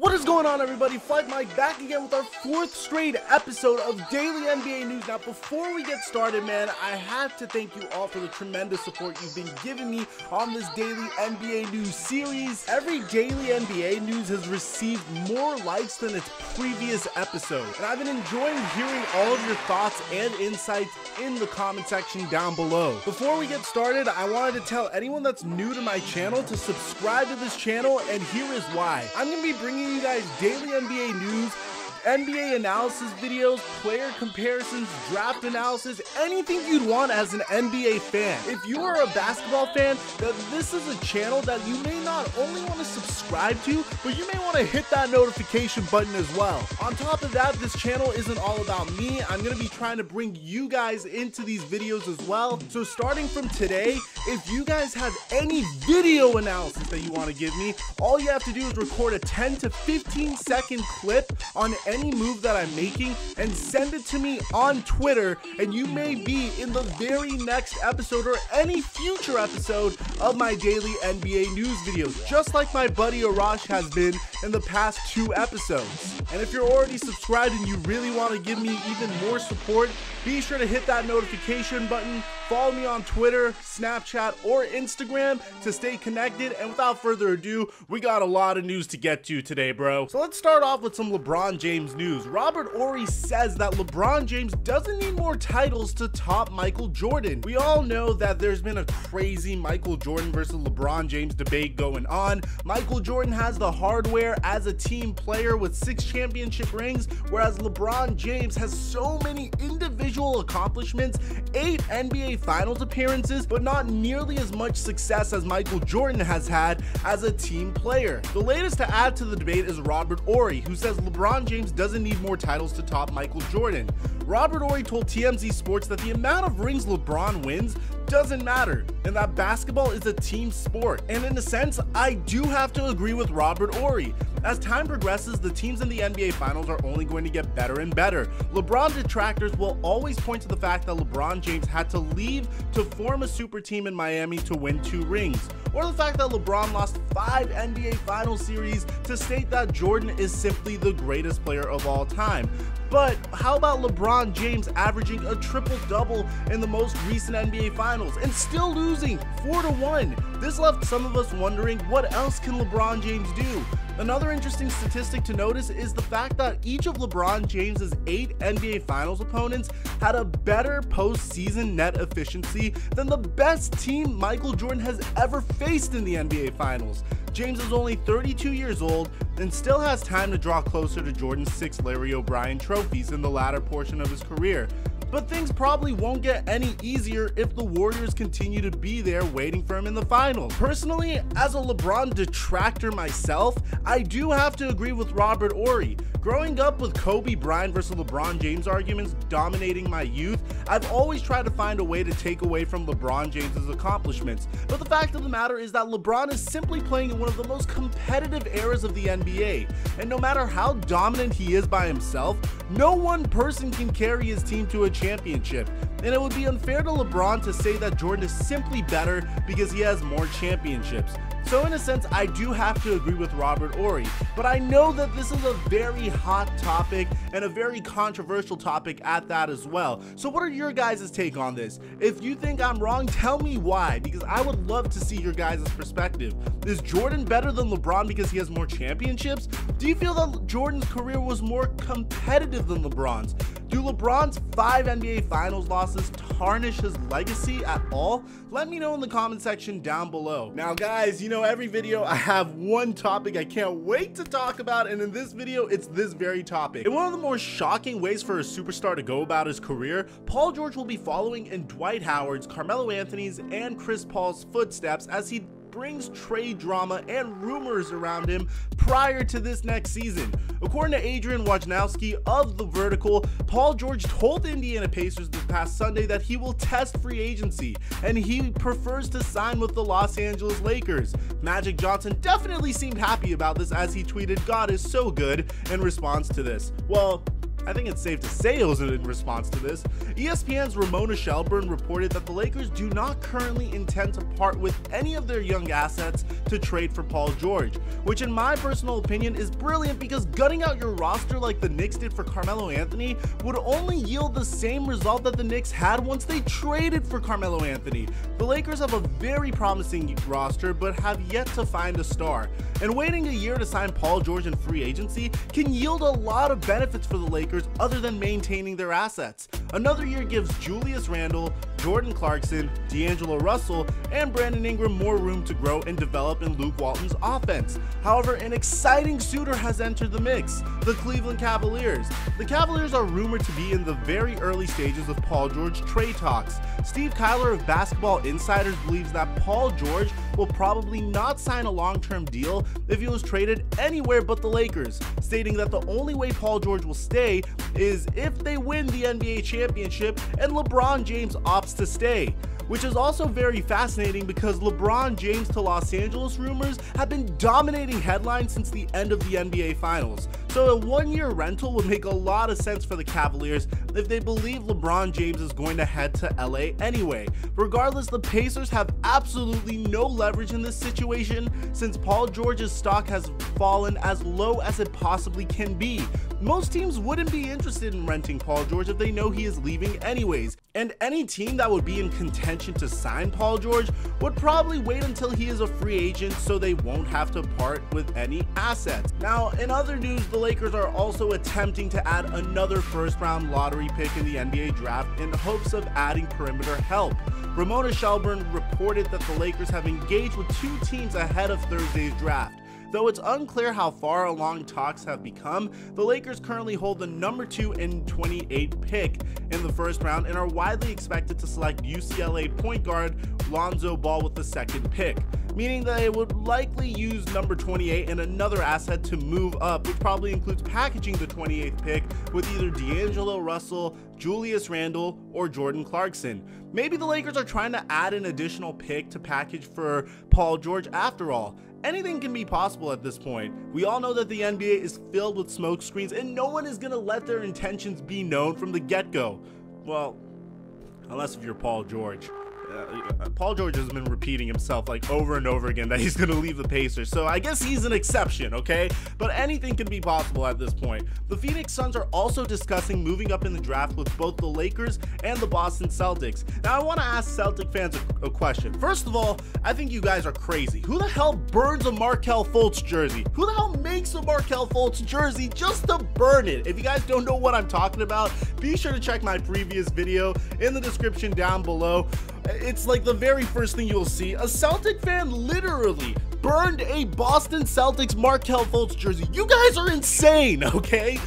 What is going on everybody? Flight Mike back again with our fourth straight episode of Daily NBA News. Now before we get started man, I have to thank you all for the tremendous support you've been giving me on this Daily NBA News series. Every Daily NBA News has received more likes than its previous episode. And I've been enjoying hearing all of your thoughts and insights in the comment section down below. Before we get started, I wanted to tell anyone that's new to my channel to subscribe to this channel and here is why. I'm going to be bringing you guys daily NBA news NBA analysis videos, player comparisons, draft analysis, anything you'd want as an NBA fan. If you are a basketball fan, then this is a channel that you may not only want to subscribe to, but you may want to hit that notification button as well. On top of that, this channel isn't all about me. I'm going to be trying to bring you guys into these videos as well. So starting from today, if you guys have any video analysis that you want to give me, all you have to do is record a 10 to 15 second clip on any move that I'm making and send it to me on Twitter and you may be in the very next episode or any future episode of my daily NBA news videos, just like my buddy Arash has been in the past two episodes. And if you're already subscribed and you really want to give me even more support, be sure to hit that notification button, follow me on Twitter, Snapchat, or Instagram to stay connected. And without further ado, we got a lot of news to get to today, bro. So let's start off with some LeBron James news. Robert Horry says that LeBron James doesn't need more titles to top Michael Jordan. We all know that there's been a crazy Michael Jordan versus LeBron James debate going on. Michael Jordan has the hardware as a team player with six championship rings, whereas LeBron James has so many individual accomplishments, eight NBA Finals appearances, but not nearly as much success as Michael Jordan has had as a team player. The latest to add to the debate is Robert Horry, who says LeBron James doesn't need more titles to top Michael Jordan. Robert Horry told TMZ Sports that the amount of rings LeBron wins doesn't matter, and that basketball is a team sport. And in a sense, I do have to agree with Robert Horry. As time progresses, the teams in the NBA Finals are only going to get better and better. LeBron detractors will always point to the fact that LeBron James had to leave to form a super team in Miami to win two rings, or the fact that LeBron lost five NBA Finals series to state that Jordan is simply the greatest player of all time. But how about LeBron James averaging a triple double in the most recent NBA Finals and still losing 4 to 1? This left some of us wondering what else can LeBron James do? Another interesting statistic to notice is the fact that each of LeBron James's eight NBA Finals opponents had a better postseason net efficiency than the best team Michael Jordan has ever faced in the NBA Finals. James is only 32 years old and still has time to draw closer to Jordan's six Larry O'Brien trophies in the latter portion of his career. But things probably won't get any easier if the Warriors continue to be there waiting for him in the finals. Personally, as a LeBron detractor myself, I do have to agree with Robert Horry. Growing up with Kobe Bryant versus LeBron James arguments dominating my youth, I've always tried to find a way to take away from LeBron James's accomplishments. But the fact of the matter is that LeBron is simply playing in one of the most competitive eras of the NBA. And no matter how dominant he is by himself, no one person can carry his team to a championship. And it would be unfair to LeBron to say that Jordan is simply better because he has more championships. So in a sense, I do have to agree with Robert Horry, but I know that this is a very hot topic and a very controversial topic at that as well. So what are your guys' take on this? If you think I'm wrong, tell me why, because I would love to see your guys' perspective. Is Jordan better than LeBron because he has more championships? Do you feel that Jordan's career was more competitive than LeBron's? Do LeBron's five NBA Finals losses tarnish his legacy at all? Let me know in the comment section down below. Now guys, you know every video I have one topic I can't wait to talk about and in this video it's this very topic. In one of the more shocking ways for a superstar to go about his career, Paul George will be following in Dwight Howard's, Carmelo Anthony's, and Chris Paul's footsteps as he brings trade drama and rumors around him prior to this next season. According to Adrian Wojnarowski of The Vertical, Paul George told Indiana Pacers this past Sunday that he will test free agency and he prefers to sign with the Los Angeles Lakers. Magic Johnson definitely seemed happy about this as he tweeted, God is so good in response to this. Well, I think it's safe to say it was in response to this. ESPN's Ramona Shelburne reported that the Lakers do not currently intend to part with any of their young assets to trade for Paul George, which in my personal opinion is brilliant because gutting out your roster like the Knicks did for Carmelo Anthony would only yield the same result that the Knicks had once they traded for Carmelo Anthony. The Lakers have a very promising roster but have yet to find a star, and waiting a year to sign Paul George in free agency can yield a lot of benefits for the Lakers other than maintaining their assets. Another year gives Julius Randle, Jordan Clarkson, D'Angelo Russell, and Brandon Ingram more room to grow and develop in Luke Walton's offense. However, an exciting suitor has entered the mix, the Cleveland Cavaliers. The Cavaliers are rumored to be in the very early stages of Paul George trade talks. Steve Kyler of Basketball Insiders believes that Paul George will probably not sign a long-term deal if he was traded anywhere but the Lakers, stating that the only way Paul George will stay is if they win the NBA championship and LeBron James opts to stay which is also very fascinating because LeBron James to Los Angeles rumors have been dominating headlines since the end of the NBA Finals. So a one-year rental would make a lot of sense for the Cavaliers if they believe LeBron James is going to head to LA anyway. Regardless, the Pacers have absolutely no leverage in this situation since Paul George's stock has fallen as low as it possibly can be. Most teams wouldn't be interested in renting Paul George if they know he is leaving anyways, and any team that would be in contention to sign Paul George would probably wait until he is a free agent so they won't have to part with any assets. Now, in other news, the Lakers are also attempting to add another first round lottery pick in the NBA draft in hopes of adding perimeter help. Ramona Shelburne reported that the Lakers have engaged with two teams ahead of Thursday's draft. Though it's unclear how far along talks have become, the Lakers currently hold the number 2 and 28 pick in the first round and are widely expected to select UCLA point guard Lonzo Ball with the second pick meaning that it would likely use number 28 and another asset to move up, which probably includes packaging the 28th pick with either D'Angelo Russell, Julius Randle, or Jordan Clarkson. Maybe the Lakers are trying to add an additional pick to package for Paul George after all. Anything can be possible at this point. We all know that the NBA is filled with smoke screens and no one is going to let their intentions be known from the get-go. Well, unless if you're Paul George uh, Paul George has been repeating himself like over and over again that he's going to leave the Pacers. So I guess he's an exception, okay? But anything can be possible at this point. The Phoenix Suns are also discussing moving up in the draft with both the Lakers and the Boston Celtics. Now I want to ask Celtic fans a, a question. First of all, I think you guys are crazy. Who the hell burns a Markelle Fultz jersey? Who the hell makes a Markelle Fultz jersey just to burn it? If you guys don't know what I'm talking about, be sure to check my previous video in the description down below. It's like the very first thing you'll see. A Celtic fan literally burned a Boston Celtics Markelle Fultz jersey. You guys are insane, okay?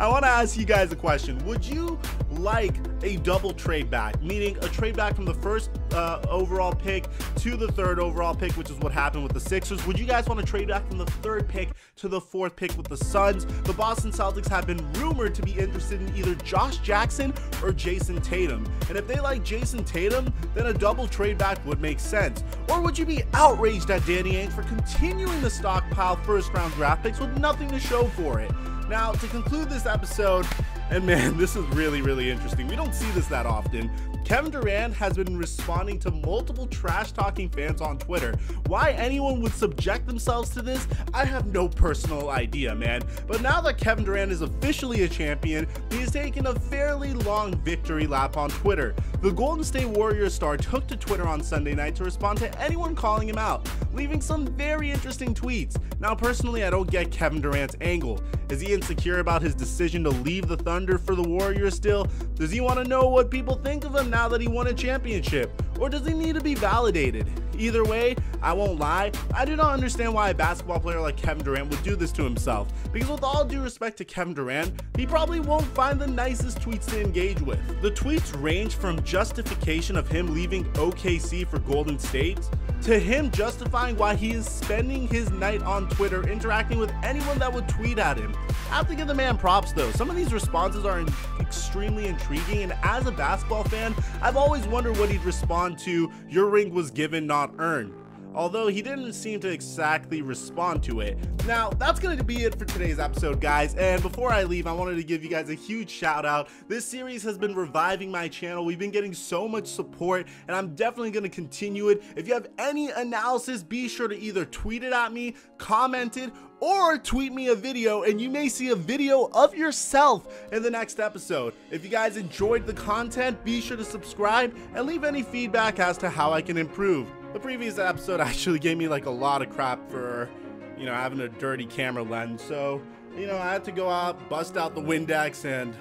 I want to ask you guys a question. Would you like a double trade back, meaning a trade back from the first uh, overall pick to the third overall pick, which is what happened with the Sixers. Would you guys want to trade back from the third pick to the fourth pick with the Suns? The Boston Celtics have been rumored to be interested in either Josh Jackson or Jayson Tatum. And if they like Jayson Tatum, then a double trade back would make sense. Or would you be outraged at Danny Ainge for continuing to stockpile first round draft picks with nothing to show for it? Now, to conclude this episode, and man, this is really, really interesting. We don't see this that often. Kevin Durant has been responding to multiple trash talking fans on Twitter. Why anyone would subject themselves to this, I have no personal idea, man. But now that Kevin Durant is officially a champion, he's taken a fairly long victory lap on Twitter. The Golden State Warriors star took to Twitter on Sunday night to respond to anyone calling him out, leaving some very interesting tweets. Now, personally, I don't get Kevin Durant's angle. Is he insecure about his decision to leave the Thunder for the Warriors still? Does he want to know what people think of him now that he won a championship? Or does he need to be validated? Either way, I won't lie, I do not understand why a basketball player like Kevin Durant would do this to himself. Because with all due respect to Kevin Durant, he probably won't find the nicest tweets to engage with. The tweets range from justification of him leaving OKC for Golden State, to him justifying why he is spending his night on Twitter interacting with anyone that would tweet at him. I have to give the man props though. Some of these responses are extremely intriguing, and as a basketball fan, I've always wondered what he'd respond to your ring was given, not earned. Although he didn't seem to exactly respond to it. Now, that's going to be it for today's episode, guys, and before I leave, I wanted to give you guys a huge shout out. This series has been reviving my channel. We've been getting so much support, and I'm definitely going to continue it. If you have any analysis, be sure to either tweet it at me, comment it, or tweet me a video and you may see a video of yourself in the next episode. If you guys enjoyed the content, be sure to subscribe and leave any feedback as to how I can improve. The previous episode actually gave me like a lot of crap for, you know, having a dirty camera lens. So, you know, I had to go out, bust out the Windex and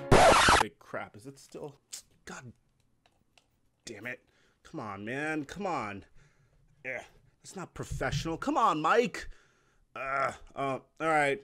big crap. Is it still God damn it. Come on, man. Come on. Yeah. That's not professional. Come on, Mike. Uh, uh, all right.